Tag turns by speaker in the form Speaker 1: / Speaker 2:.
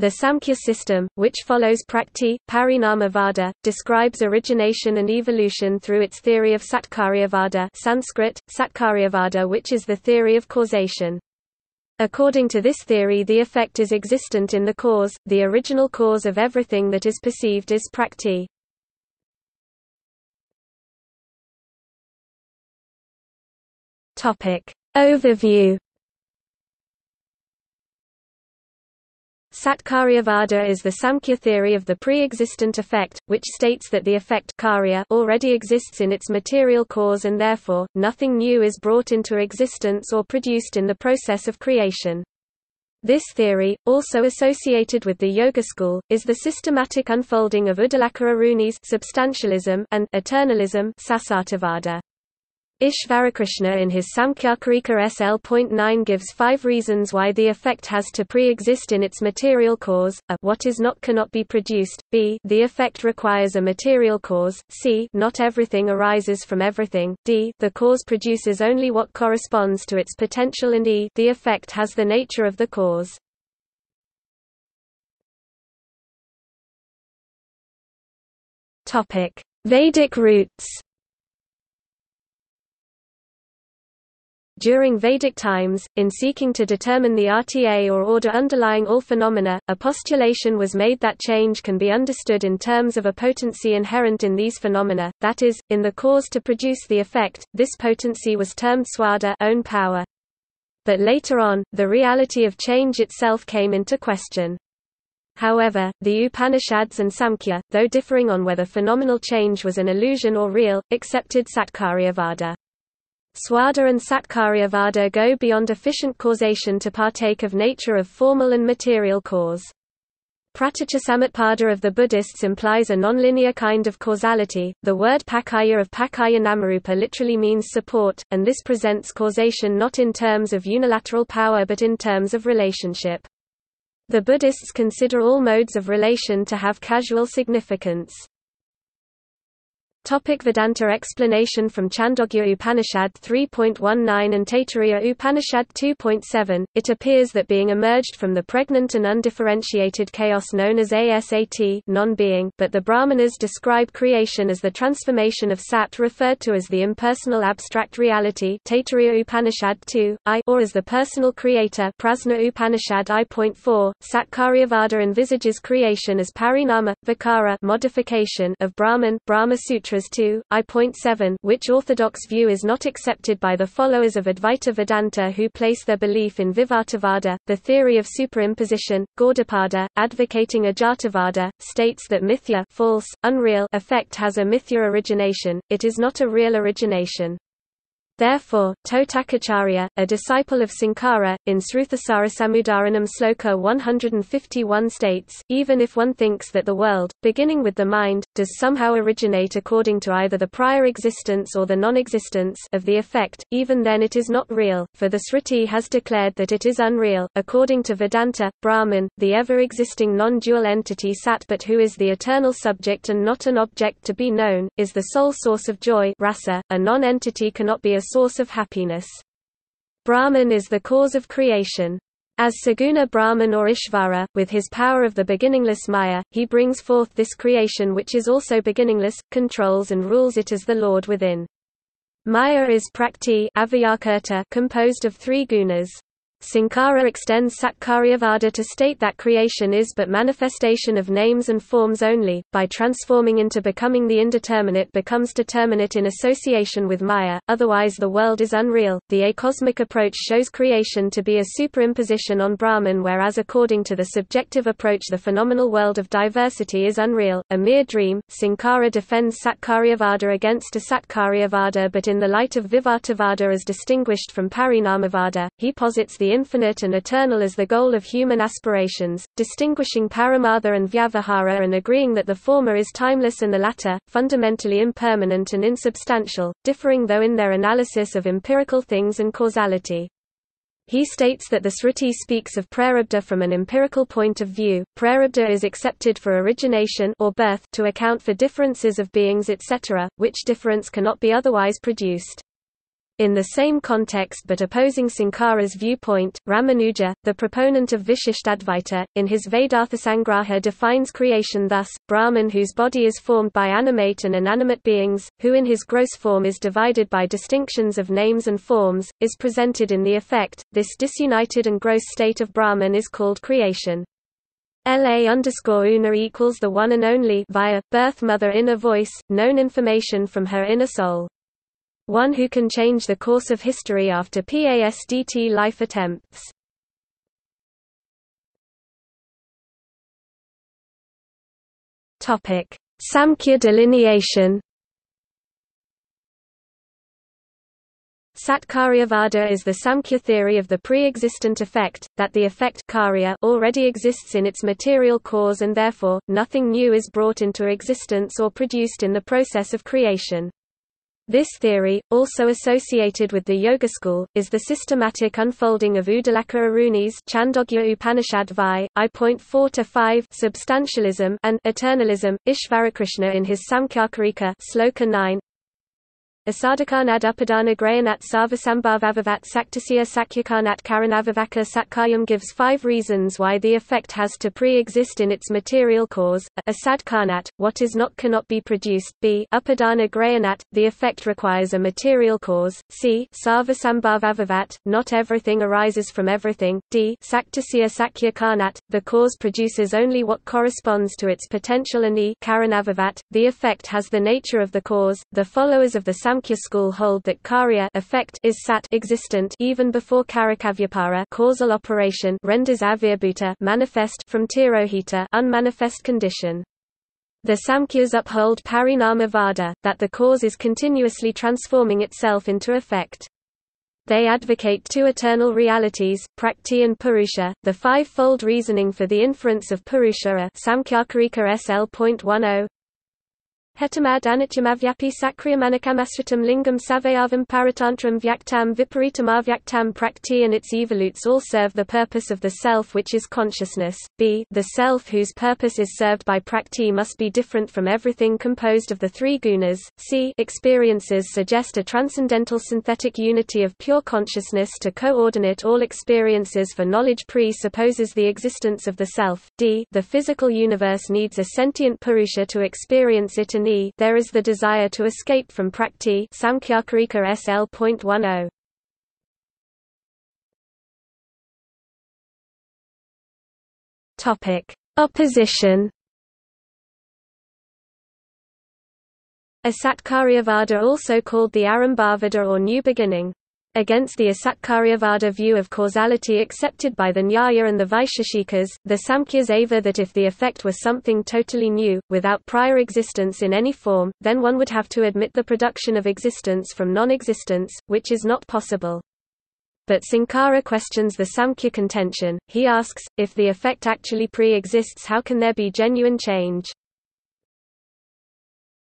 Speaker 1: The Samkhya system, which follows Prakrti, Parinamavada, describes origination and evolution through its theory of Satkaryavada Sanskrit, Satkaryavada which is the theory of causation. According to this theory the effect is existent in the cause, the original cause of everything that is perceived is Prakrti. Overview Satkaryavada is the Samkhya theory of the pre-existent effect, which states that the effect karya already exists in its material cause and therefore, nothing new is brought into existence or produced in the process of creation. This theory, also associated with the Yoga school, is the systematic unfolding of Uddalaka Aruni's substantialism and eternalism Sasvatavada. Ishvarakrishna in his Samkhyakarika SL.9 gives five reasons why the effect has to pre-exist in its material cause, a what is not cannot be produced, b the effect requires a material cause, c not everything arises from everything, d the cause produces only what corresponds to its potential and e the effect has the nature of the cause. Vedic roots During Vedic times, in seeking to determine the RTA or order underlying all phenomena, a postulation was made that change can be understood in terms of a potency inherent in these phenomena, that is, in the cause to produce the effect. This potency was termed svadha own power. But later on, the reality of change itself came into question. However, the Upanishads and Samkhya, though differing on whether phenomenal change was an illusion or real, accepted Satkaryavada. Svadha and Satkaryavada go beyond efficient causation to partake of nature of formal and material cause. Pratityasamutpada of the Buddhists implies a nonlinear kind of causality. The word paccaya of paccaya namarupa literally means support, and this presents causation not in terms of unilateral power but in terms of relationship. The Buddhists consider all modes of relation to have causal significance. Topic Vedanta explanation from Chandogya Upanishad 3.19 and Taittiriya Upanishad 2.7, it appears that being emerged from the pregnant and undifferentiated chaos known as ASAT non-being, but the Brahmanas describe creation as the transformation of Sat referred to as the impersonal abstract reality Taittiriya Upanishad 2, I, or as the personal creator Prasna Upanishad I.4, Satkaryavada envisages creation as parinama, vikara modification of Brahman Brahma Sutra Sutras 2, I.7 which orthodox view is not accepted by the followers of Advaita Vedanta who place their belief in Vivartavada, the theory of superimposition. Gaudapada, advocating Ajatavada, states that mithya false, unreal effect has a mithya origination, it is not a real origination. Therefore, Totakacharya, a disciple of Sankara, in Sruthasarasamudaranam Sloka 151 states, even if one thinks that the world, beginning with the mind, does somehow originate according to either the prior existence or the non-existence of the effect, even then it is not real, for the Sruti has declared that it is unreal. According to Vedanta, Brahman, the ever-existing non-dual entity Sat but who is the eternal subject and not an object to be known, is the sole source of joy rasa, a non-entity cannot be a source of happiness. Brahman is the cause of creation. As Saguna Brahman or Ishvara, with his power of the beginningless Maya, he brings forth this creation which is also beginningless, controls and rules it as the Lord within. Maya is prakrti composed of three gunas. Sankara extends Satkaryavada to state that creation is but manifestation of names and forms only, by transforming into becoming the indeterminate becomes determinate in association with Maya, otherwise the world is unreal. The acosmic approach shows creation to be a superimposition on Brahman whereas according to the subjective approach the phenomenal world of diversity is unreal, a mere dream. Sankara defends Satkaryavada against Asatkaryavada but in the light of Vivartavada as distinguished from Parinamavada, he posits the infinite and eternal as the goal of human aspirations, distinguishing paramartha and vyavahara and agreeing that the former is timeless and the latter, fundamentally impermanent and insubstantial, differing though in their analysis of empirical things and causality. He states that the Sruti speaks of prarabdha from an empirical point of view. Prarabdha is accepted for origination or birth to account for differences of beings etc., which difference cannot be otherwise produced. In the same context but opposing Sankara's viewpoint, Ramanuja, the proponent of Vishishtadvaita, in his Vedarthasangraha defines creation thus, Brahman whose body is formed by animate and inanimate beings, who in his gross form is divided by distinctions of names and forms, is presented in the effect, this disunited and gross state of Brahman is called creation. LA underscore una equals the one and only via birth mother inner voice, known information from her inner soul. One who can change the course of history after PASDT life attempts. Samkhya delineation. Satkaryavada is the Samkhya theory of the pre-existent effect, that the effect karya already exists in its material cause and therefore, nothing new is brought into existence or produced in the process of creation. This theory, also associated with the Yoga school, is the systematic unfolding of Uddalaka Aruni's Chandogya Upanishad Vi, I.4-5 substantialism and eternalism. Ishvarakrishna in his Samkhyakarika Sloka 9, Asadhakarnad upadana grayanat sarvasambhavavat saktasya sakyakarnat karanavavaka satkayam gives five reasons why the effect has to pre-exist in its material cause. A sadkarnat, what is not cannot be produced. B. Upadana grayanat, the effect requires a material cause. C. Sarvasambhavavat, not everything arises from everything. D. Saktasya sakyakarnat, the cause produces only what corresponds to its potential and E. Karanavavat, the effect has the nature of the cause. The followers of the Samkhya school hold that karya effect is sat existent even before karakavyapara causal operation renders avyabhuta manifest from tirohita unmanifest condition. The Samkhyas uphold parinamavada, that the cause is continuously transforming itself into effect. They advocate two eternal realities, Prakrti and Purusha, the five-fold reasoning for the inference of Purusha are Samkhyakarika SL.10 Hetumad anityamavyapi sakriyamanikam lingam savayavam paratantram vyaktam viparitamavyaktam prakrti and its evolutes all serve the purpose of the self which is consciousness. b. The self whose purpose is served by prakrti must be different from everything composed of the three gunas. c. Experiences suggest a transcendental synthetic unity of pure consciousness to coordinate all experiences for knowledge presupposes the existence of the self. d. The physical universe needs a sentient purusha to experience it there is the desire to escape from prakrti Samkhyakarika SL.10. Topic: Opposition. Asatkaryavada also called the Arambhavada or New Beginning, Against the Asatkaryavada view of causality accepted by the Nyaya and the Vaisheshikas, the Samkhyas aver that if the effect were something totally new, without prior existence in any form, then one would have to admit the production of existence from non-existence, which is not possible. But Sankara questions the Samkhya contention, he asks, if the effect actually pre-exists how can there be genuine change?